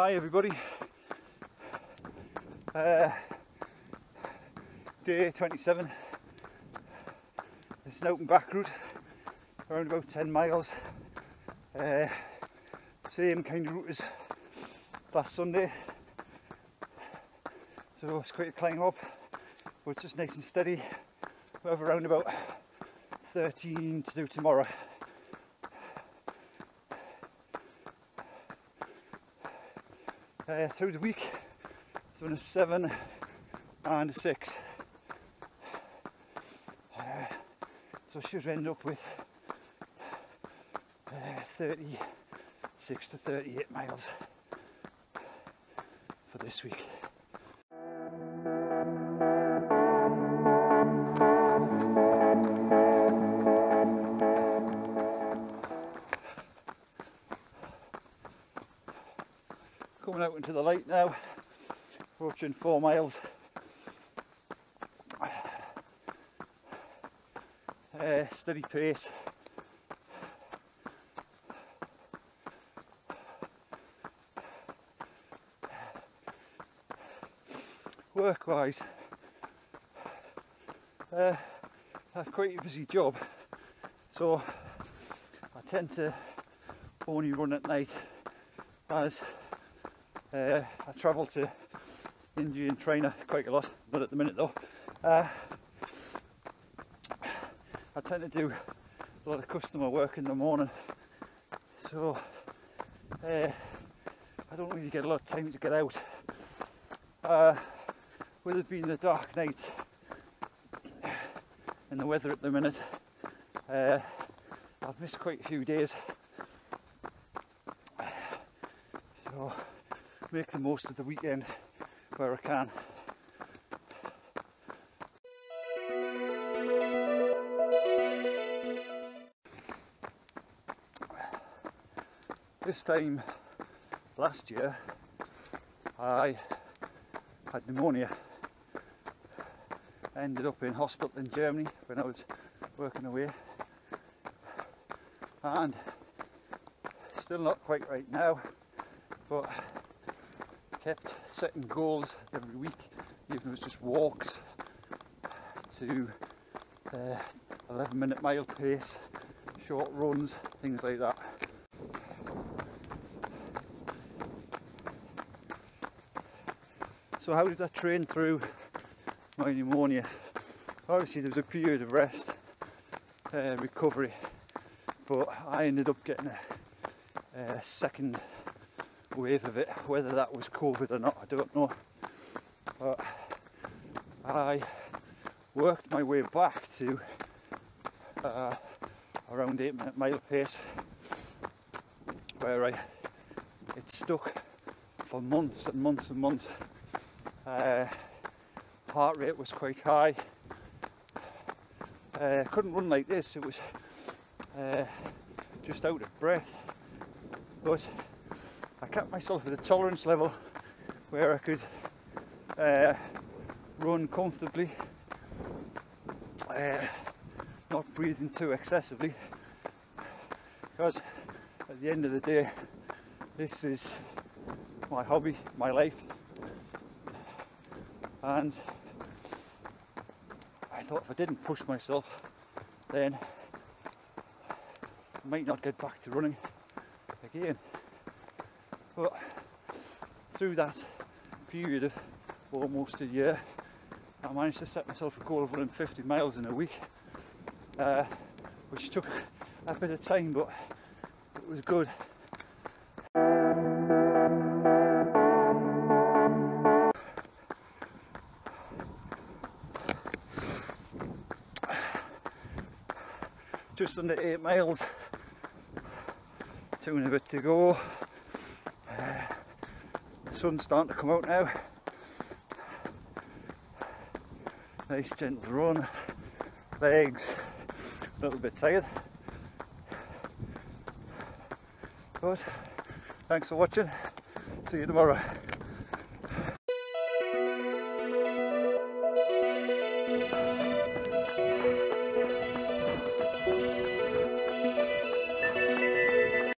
Hi everybody. Uh, day 27. It's an open back route, around about 10 miles. Uh, same kind of route as last Sunday. So it's quite a climb up, but it's just nice and steady. We have around about 13 to do tomorrow. Uh, through the week, it's been a 7 and 6. Uh, so I should end up with uh, 36 to 38 miles for this week. Into the light now, approaching four miles. Uh, steady pace. Work wise, uh, I have quite a busy job, so I tend to only run at night as uh, I travel to India and Trainer quite a lot, not at the minute though. Uh, I tend to do a lot of customer work in the morning, so uh, I don't really get a lot of time to get out. Uh, with it being the dark night and the weather at the minute, uh, I've missed quite a few days. So make the most of the weekend where I can. This time last year I had pneumonia. I ended up in hospital in Germany when I was working away and still not quite right now but kept setting goals every week even if it was just walks to uh, 11 minute mile pace short runs things like that. So how did I train through my pneumonia? Obviously there was a period of rest uh, recovery but I ended up getting a, a second wave of it. Whether that was COVID or not, I don't know. But I worked my way back to uh, around eight minute mile pace, where I it stuck for months and months and months. Uh, heart rate was quite high. Uh, couldn't run like this. It was uh, just out of breath, but I kept myself at a tolerance level where I could uh, run comfortably, uh, not breathing too excessively, because at the end of the day, this is my hobby, my life, and I thought if I didn't push myself, then I might not get back to running again. But through that period of almost a year, I managed to set myself a goal of running 50 miles in a week, uh, which took a bit of time, but it was good. Just under eight miles, two and a bit to go sun's starting to come out now. Nice gentle run, legs a little bit tired. But thanks for watching, see you tomorrow.